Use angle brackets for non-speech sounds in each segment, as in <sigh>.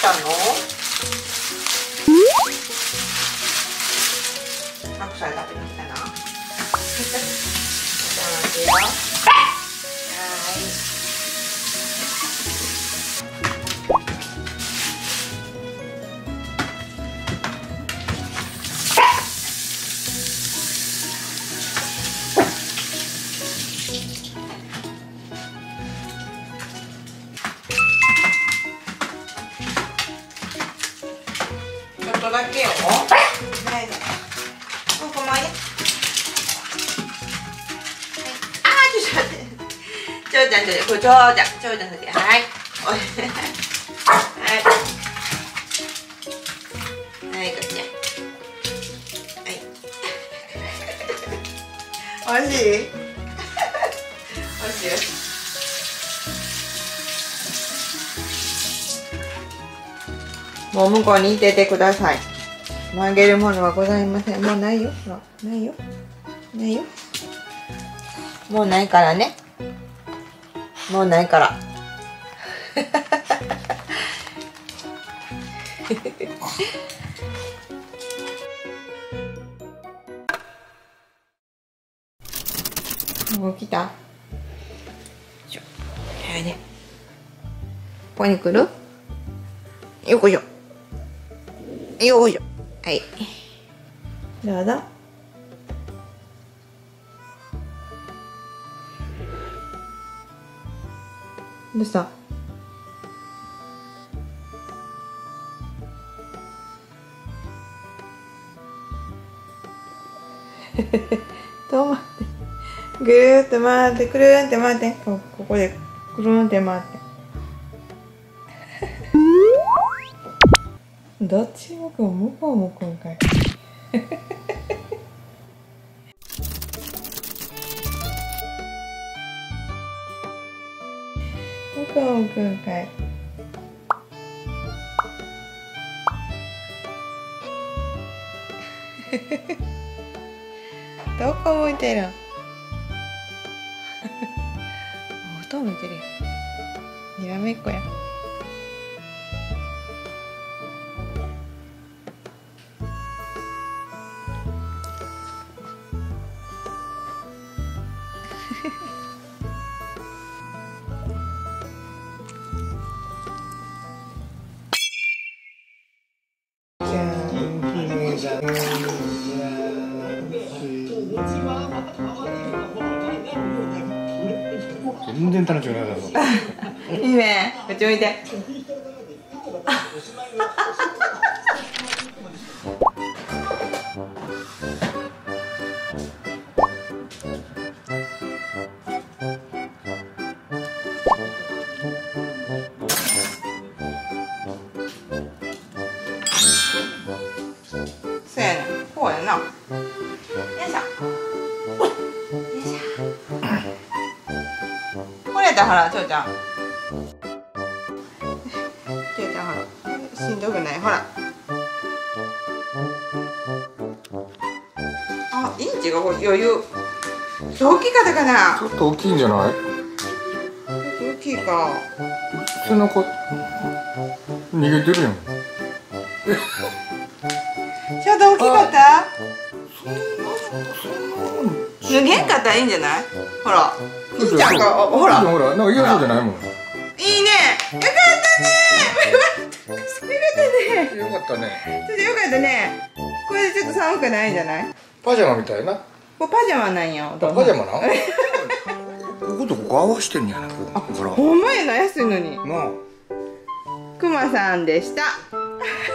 たの？白菜食べに来たな。<laughs> ちょっとだけよ。はい。ここまで。あー、ちょっと待って。ちょうちゃん、ちょうちゃん、これちょうもう向こうにいててください。曲げるものはございません。もうないよ。ないよ。ないよ。もうないからね。もうないから。もう来た。ちょ。はいね。ここに来る？よこいしょ。よいしょ。はい。どうぞ。どうした？<laughs> と待って。ぐるーっと回って、くるーんって回って。こここで、くるーんって回って。どっち向くん向こう向くんかい。<laughs> 向こう向くんかい。<laughs> どこ向いてるん？<laughs> 音向いてるよにらめっこや全然楽しくなかったいいね。こっち向いて。そうやねこうやな。ょこれやったらほらちょうちゃんちょうちゃんほらしんどくない？ほら。あインチが余裕。大きかったかな？ちょっと大きいんじゃない？大きいか。普通の子逃げてるやん。ちょっと大きかった？そんなそんな脱げんかったらいいんじゃない？ほら。いいちゃんがおほら。ほら。なんか嫌そうじゃないもん。いいねよかったね。よかったね。よかったね。ちょっとよかったねこれでちょっと寒くないんじゃない？パジャマみたいな？これパジャマなんやお父さんパジャマな <laughs> こことここ合わしてんやなここから。ほんまやな安いのに。なあ。くまさんでした。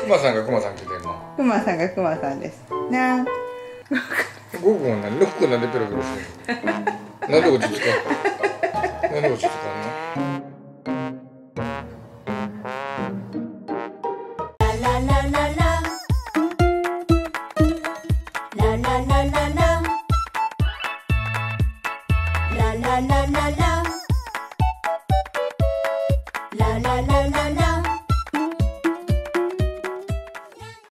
クマさんがクマさん来てんの。くまさんがくまさんです。なあゴーゴーなんでこなんでペロペロしてんのなんで落ち着かんなんで落ち着かんの？La la la la la. La la la la la. La la la la la.